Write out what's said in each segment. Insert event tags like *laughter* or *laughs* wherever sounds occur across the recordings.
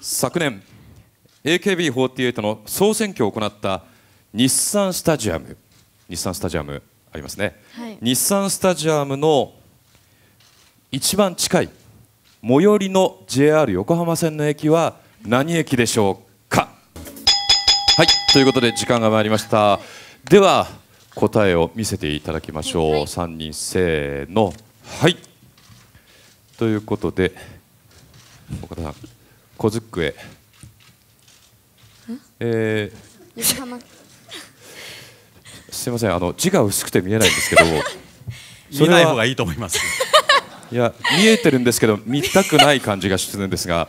昨年 AKB48 の総選挙を行った日産スタジアム日産スタジアムありますね、はい。日産スタジアムの一番近い最寄りの JR 横浜線の駅は何駅でしょうか。はい。ということで時間が参りました。では答えを見せていただきましょう、はい3人せーの。はい。ということで岡田さん小机え。ー横浜すみませんあの字が薄くて見えないんですけどそ *laughs* 見ない方がいいと思います。いや見えてるんですけど見たくない感じがするんですが。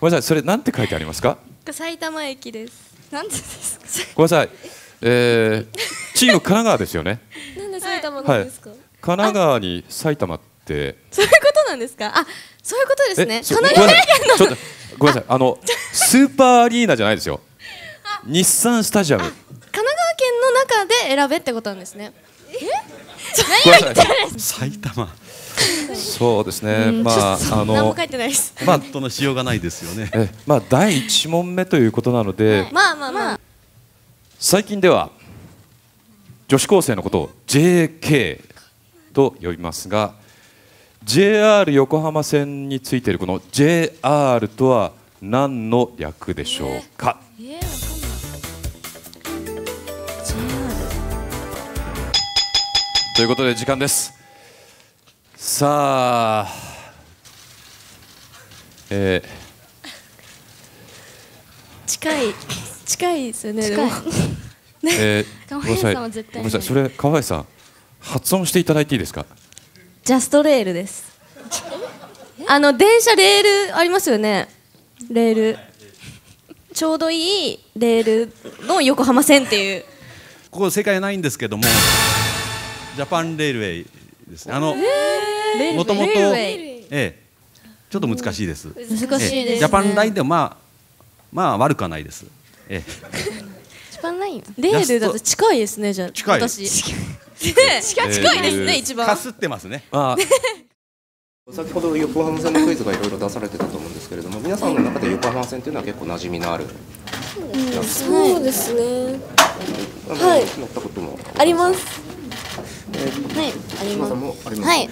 ごめんなさいそれなんて書いてありますか？埼玉駅です。なんでですか？ごめんなさい、えー、チーム神奈川ですよね。なんで埼玉はいなんですか、神奈川に埼玉って。そういうことなんですか？あそういうことですね。神奈川ごめんなさい。ちょっとごめんなさい。あのスーパーアリーナじゃないですよ。日産スタジアム。神奈川県の中で選べってことなんですね。ごめんなさい。埼玉。そうですね、まああ何もの書いてないです。まあ本当のしようがないですよね。えまあ第一問目ということなので、まあまあまあ。最近では女子高生のことを JK と呼びますが JR 横浜線についているこの JR とは何の略でしょうか、えー、わかんない。ということで時間です。さあえ近い近いですよねでも。ー *laughs* えー *laughs* 川ごめんなさい。それ川林さん発音していただいていいですか？ジャストレールです。あの電車レールありますよね。レール。ちょうどいいレールの横浜線っていう。ここ正解はないんですけども、ジャパンレールウェイですね。あの、もともと、ええ、ちょっと難しいです。難しいです、ね。ええ。ジャパンラインでもまあ、まあ悪くはないです。ええ、*laughs* ジャパンラインレールだと近いですねじゃあ。近い私近い。ですね一番。かすってますね。あ *laughs* 先ほど横浜線のクイズがいろいろ出されてたと思うんですけれども皆さんの中で横浜線というのは結構馴染みのある、そうですね。あのはい。乗ったこともありますはいあり島さんもありますはい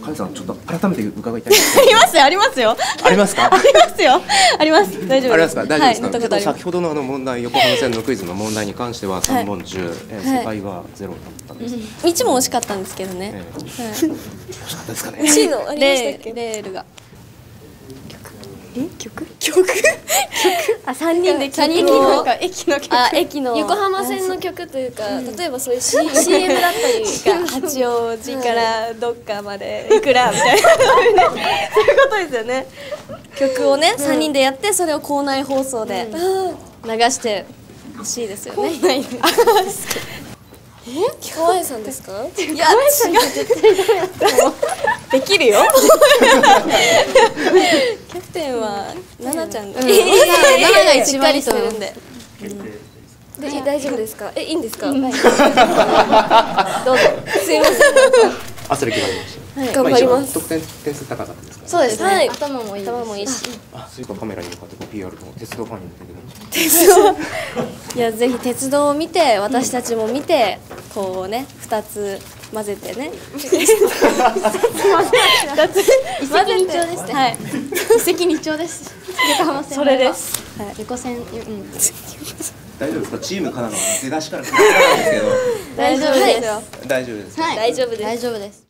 カさんちょっと改めて伺いたい。んですありますよありますよ。ありますか？ありますよ。あります。大丈夫ありますか？大丈夫ですか、はい先ほどのあの問題横浜線のクイズの問題に関しては3問中、えーはい正解はゼロだったんです、一問惜しかったんですけどね、えー。はい。惜しかったですかね？C のありましたレーっけ？レールが曲？曲？あ三人で曲を駅の曲。あ駅の横浜線の曲というか、例えばそういう C CM だったりが八王子からどっかまでいくらみたいな。そういうことですよね。曲をね三人でやってそれを校内放送で流してほしいですよね。川合さんですか？いや違う。できるよ *laughs* キャプテンは奈々ちゃん。が奈々が一番いいと思うんで。で大丈夫ですか？えいいんですか、*laughs* どうぞ。すいません。焦り決まりました、頑張ります。得点点数高かったですかそうですね、はい。頭もいい頭もいいし。あ。それからカメラに向かってこう PR の鉄道ファンに向けていやぜひ鉄道を見て私たちも見てこうね二つ混ぜてね。二つ混ぜて。ですね。はい。一石二鳥です。横浜線。それです。はい。横線、うん。大丈夫ですか？チーム神奈川出だしから。*laughs* 大丈夫ですよ、大丈夫ですかはい。大丈夫です。大丈夫です。